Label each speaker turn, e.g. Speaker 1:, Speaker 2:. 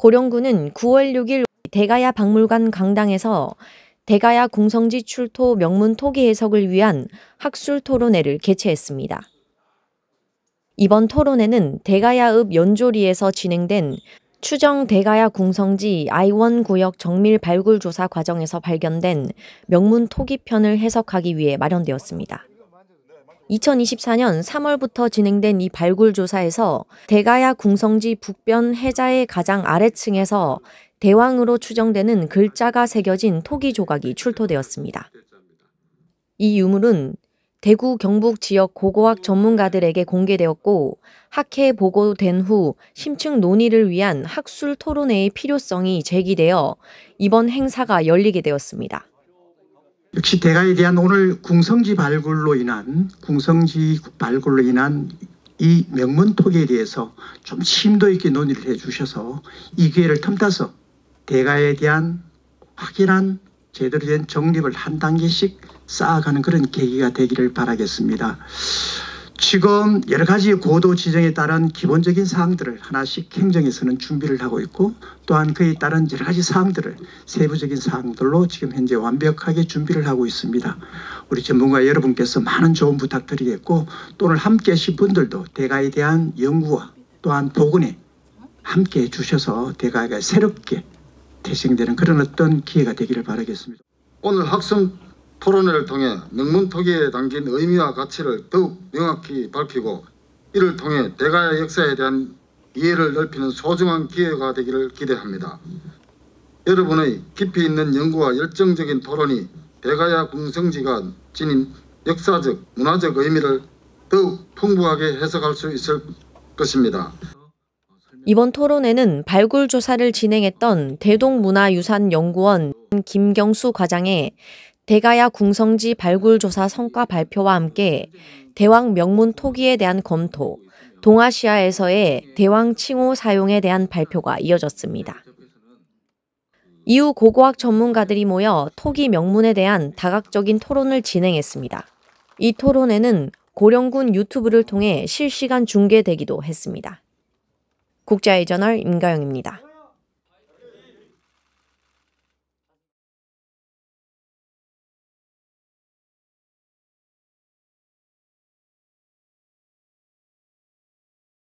Speaker 1: 고령군은 9월 6일 대가야 박물관 강당에서 대가야 궁성지 출토 명문 토기 해석을 위한 학술 토론회를 개최했습니다. 이번 토론회는 대가야읍 연조리에서 진행된 추정 대가야 궁성지 아이원 구역 정밀 발굴 조사 과정에서 발견된 명문 토기편을 해석하기 위해 마련되었습니다. 2024년 3월부터 진행된 이 발굴 조사에서 대가야 궁성지 북변 해자의 가장 아래층에서 대왕으로 추정되는 글자가 새겨진 토기 조각이 출토되었습니다. 이 유물은 대구 경북 지역 고고학 전문가들에게 공개되었고 학회 보고된 후 심층 논의를 위한 학술 토론회의 필요성이 제기되어 이번 행사가 열리게 되었습니다.
Speaker 2: 역시 대가에 대한 오늘 궁성지 발굴로 인한 궁성지 발굴로 인한 이 명문 토기에 대해서 좀 심도 있게 논의를 해 주셔서 이 기회를 틈타서 대가에 대한 확실한 제대로 된 정립을 한 단계씩 쌓아가는 그런 계기가 되기를 바라겠습니다. 지금 여러 가지 고도 지정에 따른 기본적인 사항들을 하나씩 행정에서는 준비를 하고 있고 또한 그에 따른 여러 가지 사항들을 세부적인 사항들로 지금 현재 완벽하게 준비를 하고 있습니다. 우리 전문가 여러분께서 많은 조언 부탁드리겠고 또 오늘 함께 하신 분들도 대가에 대한 연구와 또한 복원에 함께 해주셔서 대가가 새롭게 태생되는 그런 어떤 기회가 되기를 바라겠습니다.
Speaker 3: 오늘 학생 토론회를 통해 명문토기에 담긴 의미와 가치를 더욱 명확히 밝히고 이를 통해 대가의 역사에 대한 이해를 넓히는 소중한 기회가 되기를 기대합니다. 여러분의 깊이 있는 연구와 열정적인 토론이 대가야 궁성지가 지닌 역사적, 문화적 의미를 더욱 풍부하게 해석할 수 있을 것입니다.
Speaker 1: 이번 토론회는 발굴 조사를 진행했던 대동문화유산연구원 김경수 과장의 대가야 궁성지 발굴 조사 성과 발표와 함께 대왕 명문 토기에 대한 검토, 동아시아에서의 대왕 칭호 사용에 대한 발표가 이어졌습니다. 이후 고고학 전문가들이 모여 토기 명문에 대한 다각적인 토론을 진행했습니다. 이 토론회는 고령군 유튜브를 통해 실시간 중계되기도 했습니다. 국자의 저널 임가영입니다.